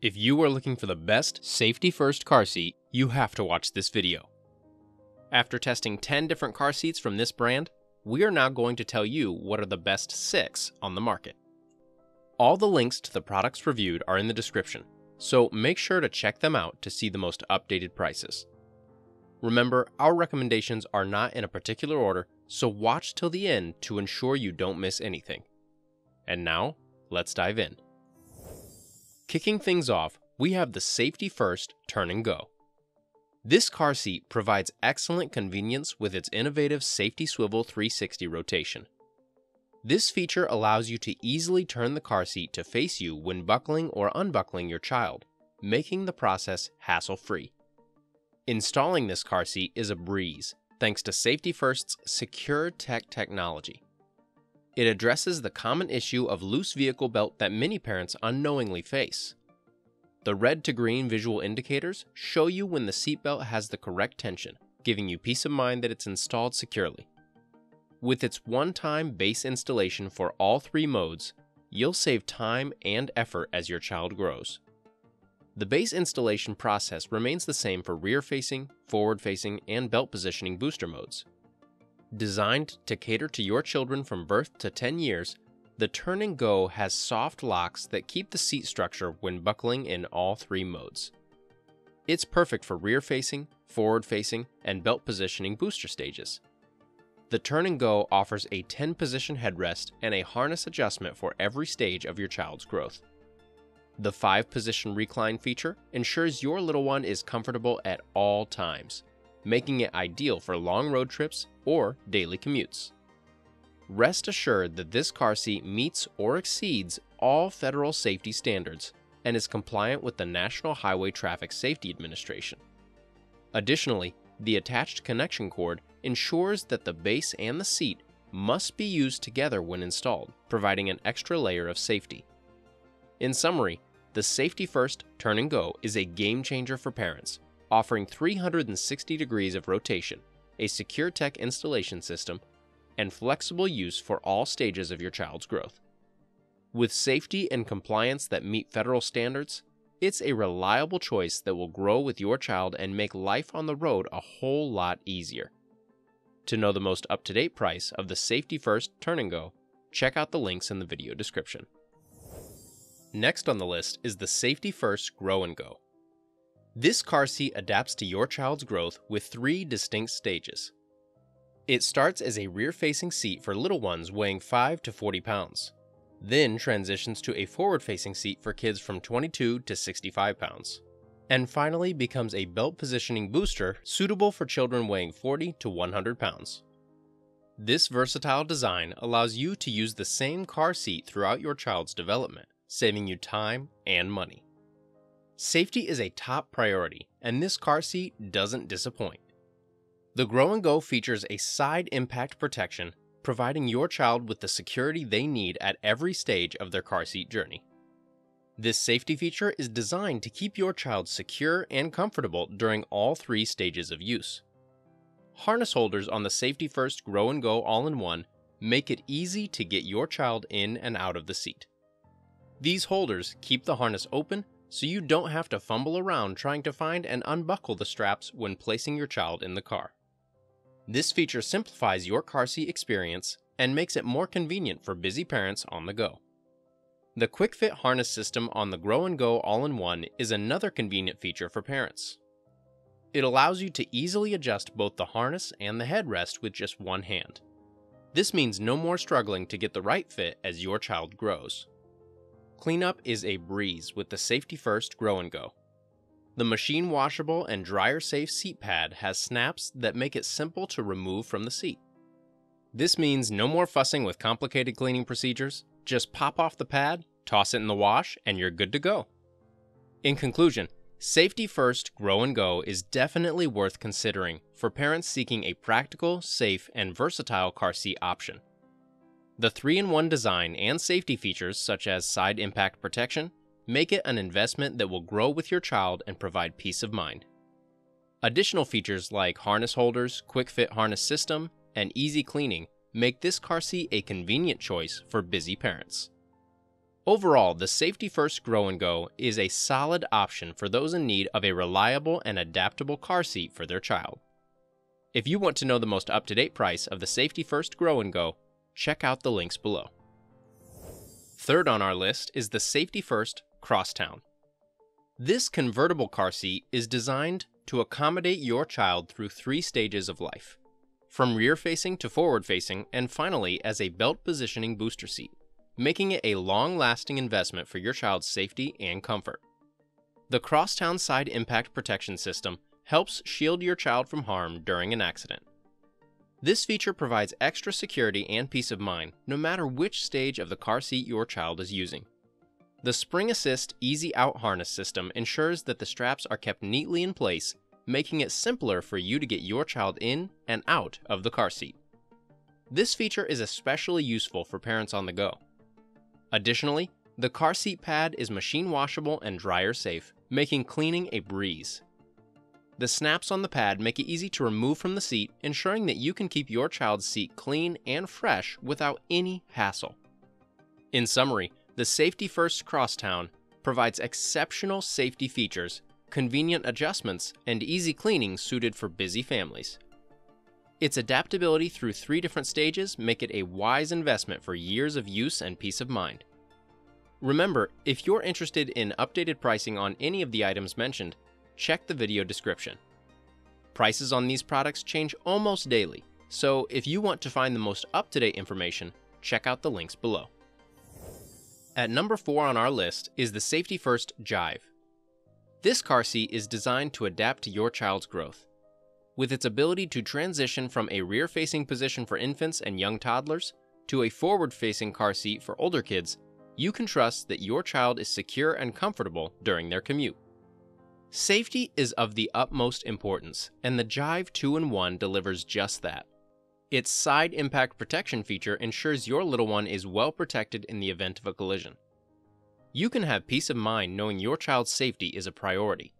If you are looking for the best safety first car seat, you have to watch this video. After testing 10 different car seats from this brand, we are now going to tell you what are the best 6 on the market. All the links to the products reviewed are in the description, so make sure to check them out to see the most updated prices. Remember, our recommendations are not in a particular order, so watch till the end to ensure you don't miss anything. And now, let's dive in. Kicking things off, we have the Safety First Turn and Go. This car seat provides excellent convenience with its innovative Safety Swivel 360 rotation. This feature allows you to easily turn the car seat to face you when buckling or unbuckling your child, making the process hassle free. Installing this car seat is a breeze thanks to Safety First's Secure Tech technology. It addresses the common issue of loose vehicle belt that many parents unknowingly face. The red to green visual indicators show you when the seatbelt has the correct tension, giving you peace of mind that it's installed securely. With its one time base installation for all three modes, you'll save time and effort as your child grows. The base installation process remains the same for rear facing, forward facing, and belt positioning booster modes. Designed to cater to your children from birth to 10 years, the Turn and Go has soft locks that keep the seat structure when buckling in all three modes. It's perfect for rear facing, forward facing, and belt positioning booster stages. The Turn and Go offers a 10 position headrest and a harness adjustment for every stage of your child's growth. The 5 position recline feature ensures your little one is comfortable at all times, making it ideal for long road trips or daily commutes. Rest assured that this car seat meets or exceeds all federal safety standards and is compliant with the National Highway Traffic Safety Administration. Additionally, the attached connection cord ensures that the base and the seat must be used together when installed, providing an extra layer of safety. In summary, the Safety First Turn and Go is a game changer for parents offering 360 degrees of rotation, a secure tech installation system, and flexible use for all stages of your child's growth. With safety and compliance that meet federal standards, it's a reliable choice that will grow with your child and make life on the road a whole lot easier. To know the most up to date price of the Safety First Turn and Go, check out the links in the video description. Next on the list is the Safety First Grow and Go. This car seat adapts to your child's growth with three distinct stages. It starts as a rear facing seat for little ones weighing 5 to 40 pounds, then transitions to a forward facing seat for kids from 22 to 65 pounds, and finally becomes a belt positioning booster suitable for children weighing 40 to 100 pounds. This versatile design allows you to use the same car seat throughout your child's development, saving you time and money. Safety is a top priority, and this car seat doesn't disappoint. The Grow and Go features a side impact protection, providing your child with the security they need at every stage of their car seat journey. This safety feature is designed to keep your child secure and comfortable during all three stages of use. Harness holders on the Safety First Grow and Go all in one make it easy to get your child in and out of the seat. These holders keep the harness open so you don't have to fumble around trying to find and unbuckle the straps when placing your child in the car. This feature simplifies your car seat experience and makes it more convenient for busy parents on the go. The Quick Fit harness system on the Grow and Go all in one is another convenient feature for parents. It allows you to easily adjust both the harness and the headrest with just one hand. This means no more struggling to get the right fit as your child grows. Cleanup is a breeze with the Safety First Grow and Go. The machine washable and dryer safe seat pad has snaps that make it simple to remove from the seat. This means no more fussing with complicated cleaning procedures. Just pop off the pad, toss it in the wash, and you're good to go. In conclusion, Safety First Grow and Go is definitely worth considering for parents seeking a practical, safe, and versatile car seat option. The 3 in 1 design and safety features, such as side impact protection, make it an investment that will grow with your child and provide peace of mind. Additional features like harness holders, quick fit harness system, and easy cleaning make this car seat a convenient choice for busy parents. Overall, the Safety First Grow and Go is a solid option for those in need of a reliable and adaptable car seat for their child. If you want to know the most up to date price of the Safety First Grow and Go, check out the links below. Third on our list is the Safety First Crosstown. This convertible car seat is designed to accommodate your child through three stages of life from rear facing to forward facing, and finally as a belt positioning booster seat making it a long lasting investment for your child's safety and comfort. The Crosstown Side Impact Protection System helps shield your child from harm during an accident. This feature provides extra security and peace of mind no matter which stage of the car seat your child is using. The Spring Assist Easy Out harness system ensures that the straps are kept neatly in place, making it simpler for you to get your child in and out of the car seat. This feature is especially useful for parents on the go. Additionally, the car seat pad is machine washable and dryer safe, making cleaning a breeze. The snaps on the pad make it easy to remove from the seat, ensuring that you can keep your child's seat clean and fresh without any hassle. In summary, the Safety First Crosstown provides exceptional safety features, convenient adjustments, and easy cleaning suited for busy families. Its adaptability through three different stages make it a wise investment for years of use and peace of mind. Remember, if you're interested in updated pricing on any of the items mentioned, check the video description. Prices on these products change almost daily, so if you want to find the most up-to-date information, check out the links below. At number 4 on our list is the Safety First Jive. This car seat is designed to adapt to your child's growth. With its ability to transition from a rear facing position for infants and young toddlers to a forward facing car seat for older kids, you can trust that your child is secure and comfortable during their commute. Safety is of the utmost importance, and the Jive 2 in 1 delivers just that. Its side impact protection feature ensures your little one is well protected in the event of a collision. You can have peace of mind knowing your child's safety is a priority.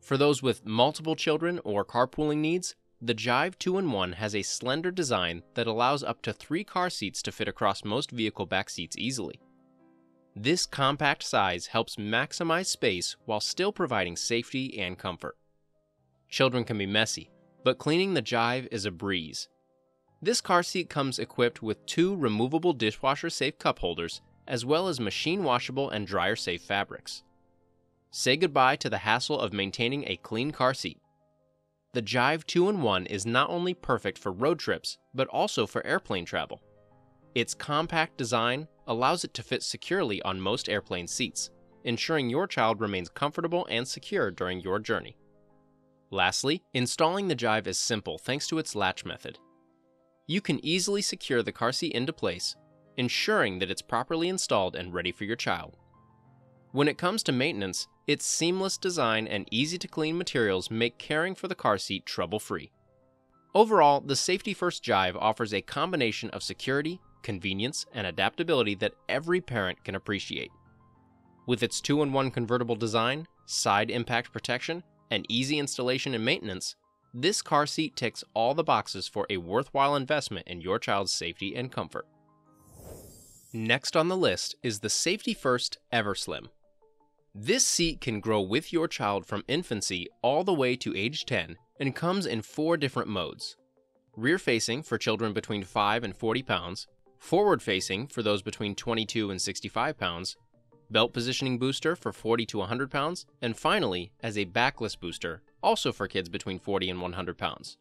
For those with multiple children or carpooling needs, the Jive 2 in 1 has a slender design that allows up to three car seats to fit across most vehicle back seats easily. This compact size helps maximize space while still providing safety and comfort. Children can be messy, but cleaning the Jive is a breeze. This car seat comes equipped with two removable dishwasher safe cup holders, as well as machine washable and dryer safe fabrics. Say goodbye to the hassle of maintaining a clean car seat. The Jive 2 in 1 is not only perfect for road trips, but also for airplane travel. Its compact design allows it to fit securely on most airplane seats, ensuring your child remains comfortable and secure during your journey. Lastly, installing the Jive is simple thanks to its latch method. You can easily secure the car seat into place, ensuring that it's properly installed and ready for your child. When it comes to maintenance, its seamless design and easy to clean materials make caring for the car seat trouble free. Overall, the Safety First Jive offers a combination of security, convenience, and adaptability that every parent can appreciate. With its 2 in 1 convertible design, side impact protection, and easy installation and maintenance, this car seat ticks all the boxes for a worthwhile investment in your child's safety and comfort. Next on the list is the Safety First EverSlim. This seat can grow with your child from infancy all the way to age 10 and comes in four different modes. Rear facing for children between 5 and 40 pounds, forward facing for those between 22 and 65 pounds, belt positioning booster for 40 to 100 pounds, and finally, as a backless booster, also for kids between 40 and 100 pounds.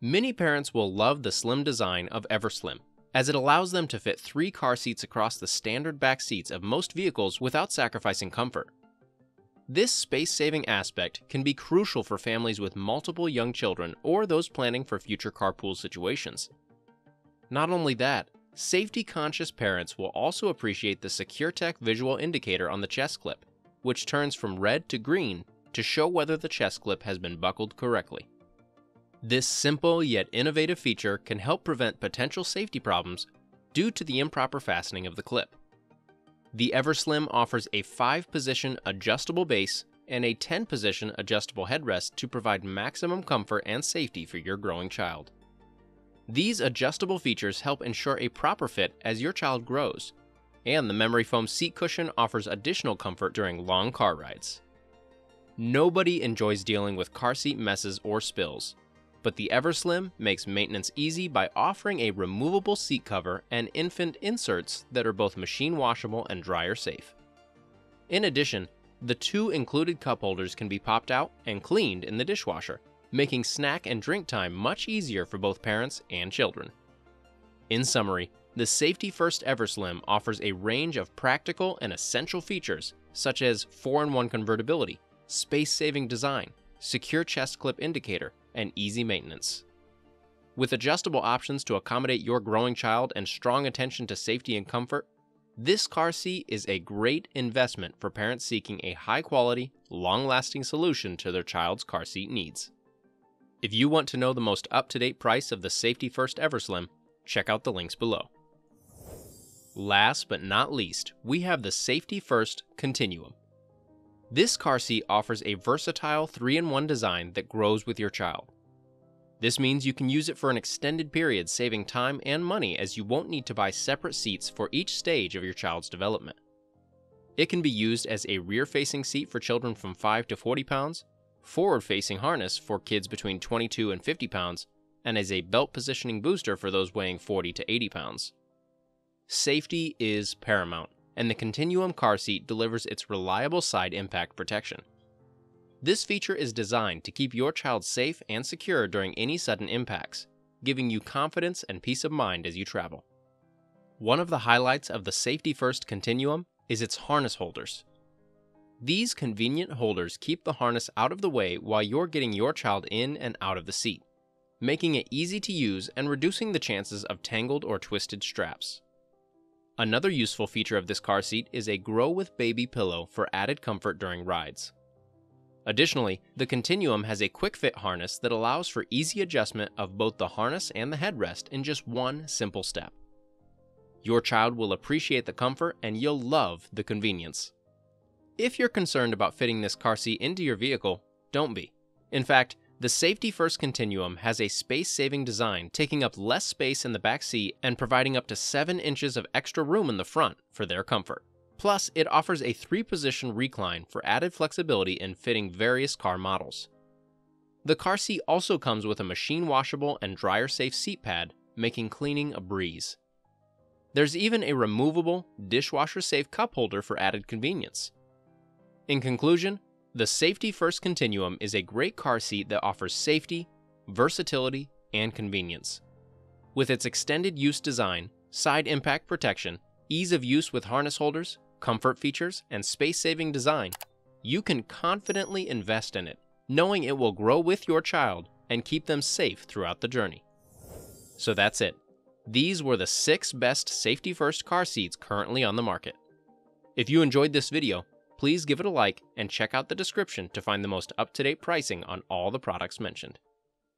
Many parents will love the slim design of EverSlim as it allows them to fit three car seats across the standard back seats of most vehicles without sacrificing comfort. This space saving aspect can be crucial for families with multiple young children or those planning for future carpool situations. Not only that, safety conscious parents will also appreciate the SecureTech visual indicator on the chest clip, which turns from red to green to show whether the chest clip has been buckled correctly. This simple yet innovative feature can help prevent potential safety problems due to the improper fastening of the clip. The EverSlim offers a 5 position adjustable base and a 10 position adjustable headrest to provide maximum comfort and safety for your growing child. These adjustable features help ensure a proper fit as your child grows. and the memory foam seat cushion offers additional comfort during long car rides. Nobody enjoys dealing with car seat messes or spills, but the EverSlim makes maintenance easy by offering a removable seat cover and infant inserts that are both machine washable and dryer safe. In addition, the two included cup holders can be popped out and cleaned in the dishwasher, making snack and drink time much easier for both parents and children. In summary, the Safety First EverSlim offers a range of practical and essential features such as 4-in-1 convertibility, space-saving design, secure chest clip indicator, and easy maintenance. With adjustable options to accommodate your growing child and strong attention to safety and comfort, this car seat is a great investment for parents seeking a high quality, long lasting solution to their child's car seat needs. If you want to know the most up to date price of the Safety First EverSlim, check out the links below. Last but not least, we have the Safety First Continuum. This car seat offers a versatile 3 in 1 design that grows with your child. This means you can use it for an extended period, saving time and money as you won't need to buy separate seats for each stage of your child's development. It can be used as a rear facing seat for children from 5 to 40 pounds, forward facing harness for kids between 22 and 50 pounds, and as a belt positioning booster for those weighing 40 to 80 pounds. Safety is paramount, and the Continuum car seat delivers its reliable side impact protection. This feature is designed to keep your child safe and secure during any sudden impacts, giving you confidence and peace of mind as you travel. One of the highlights of the Safety First Continuum is its harness holders. These convenient holders keep the harness out of the way while you're getting your child in and out of the seat, making it easy to use and reducing the chances of tangled or twisted straps. Another useful feature of this car seat is a Grow with Baby pillow for added comfort during rides. Additionally, the Continuum has a quick fit harness that allows for easy adjustment of both the harness and the headrest in just one simple step. Your child will appreciate the comfort and you'll love the convenience. If you're concerned about fitting this car seat into your vehicle, don't be. In fact, the Safety First Continuum has a space saving design, taking up less space in the back seat and providing up to 7 inches of extra room in the front for their comfort. Plus, it offers a three position recline for added flexibility in fitting various car models. The car seat also comes with a machine washable and dryer safe seat pad, making cleaning a breeze. There's even a removable, dishwasher safe cup holder for added convenience. In conclusion, the Safety First Continuum is a great car seat that offers safety, versatility, and convenience. With its extended use design, side impact protection, ease of use with harness holders, comfort features, and space saving design, you can confidently invest in it, knowing it will grow with your child and keep them safe throughout the journey. So that's it. These were the six best safety first car seats currently on the market. If you enjoyed this video, please give it a like and check out the description to find the most up to date pricing on all the products mentioned.